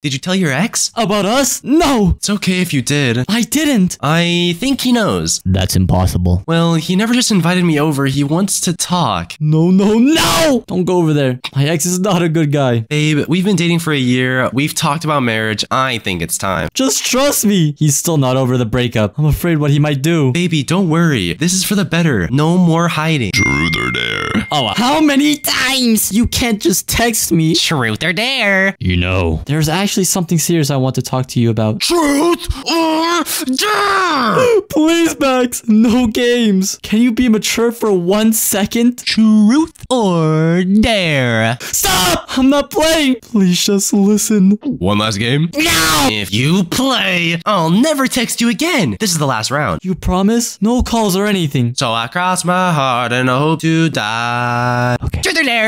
Did you tell your ex? About us? No, It's okay if you did. I didn't. I think he knows. That's impossible. Well, he never just invited me over. He wants to talk. No, no, no! Don't go over there. My ex is not a good guy. Babe, we've been dating for a year. We've talked about marriage. I think it's time. Just trust me. He's still not over the breakup. I'm afraid what he might do. Baby, don't worry. This is for the better. No more hiding. Truth or dare? Oh, how many times? You can't just text me. Truth or dare? You know, there's actually something serious I want to talk to you about. Truth or dare? Please, Max, no games. Can you be mature for one second? Truth or dare? Stop! I'm not playing. Please just listen. One last game? No! If you play, I'll never text you again. This is the last round. You promise? No calls or anything. So I cross my heart and I hope to die.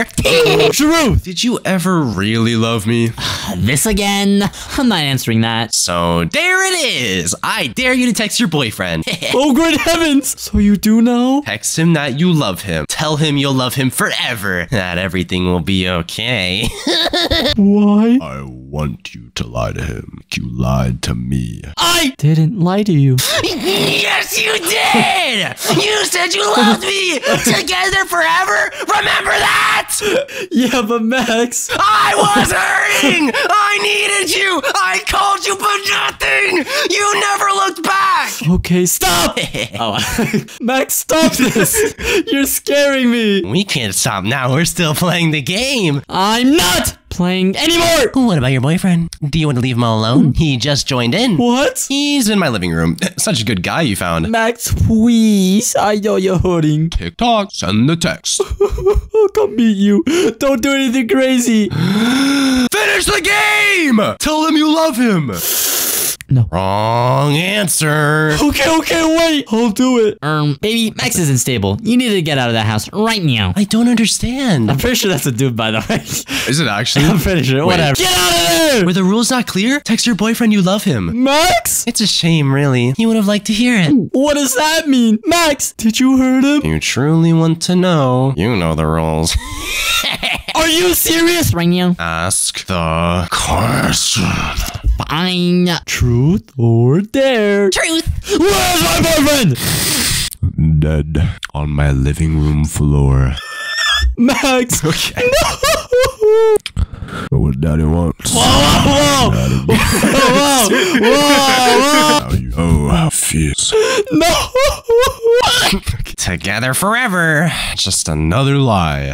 Okay. Truth or dare? Truth! Did you ever really love me? This again? I'm not answering that. So there it is. I dare you to text your boyfriend. Oh, great heavens! So you do now? Text him that you love him. Tell him you'll love him forever. That everything will be okay. Why? I want you to lie to him. You lied to me. I didn't lie to you. yes, you did! You said you loved me! Together forever! Remember that! Yeah, but Max. I was hurting! I needed you! I called you, but nothing! You never looked back! Okay, stop! oh, Max, stop this! You're scaring me! We can't stop now. We're still playing the game. I'm not playing anymore! What about your boyfriend? Do you want to leave him all alone? Hmm? He just joined in. What? He's in my living room. Such a good guy you found. Max, please. I know you're hurting. Tick tock, send the text. I'll come meet you. Don't do anything crazy. Finish the game! Tell him you love him. No. Wrong answer. Okay, okay, wait. I'll do it. Um, baby, Max isn't stable. You need to get out of that house right now. I don't understand. I'm pretty sure that's a dude, by the way. Is it actually? I'm pretty sure. Whatever. Get out of there! Were the rules not clear? Text your boyfriend you love him. Max? It's a shame, really. He would have liked to hear it. What does that mean? Max, did you hurt him? You truly want to know? You know the rules. Are you serious right now? Ask the question. Fine. Truth or dare? Truth. Where's my boyfriend? Dead on my living room floor. Max. Okay. No. What daddy wants. Whoa, Daddy whoa, whoa, how you oh how fierce. No. Together forever. Just another lie.